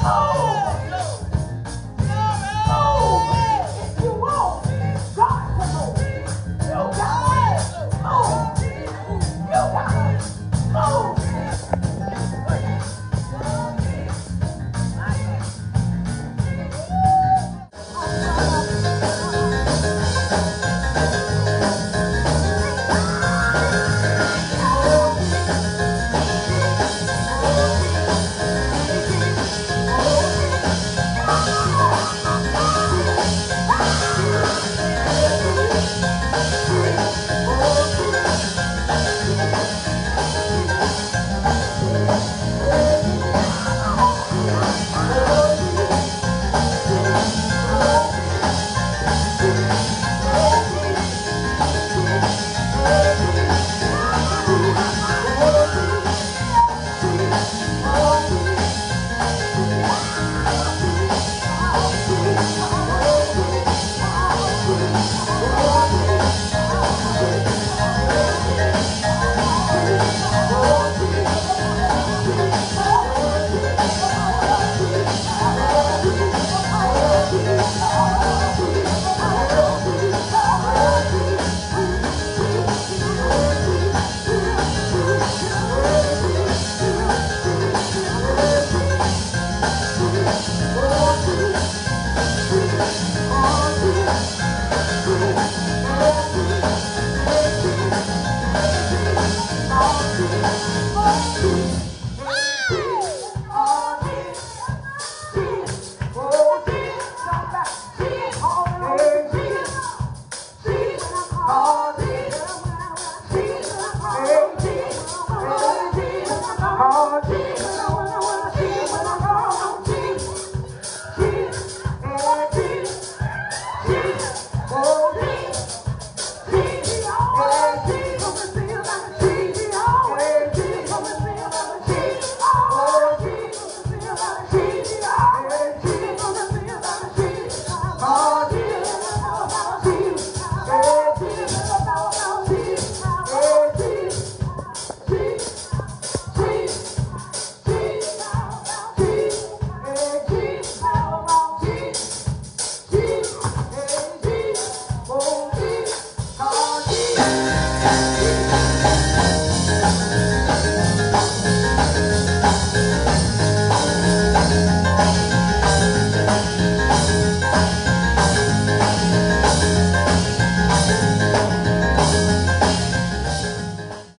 Oh!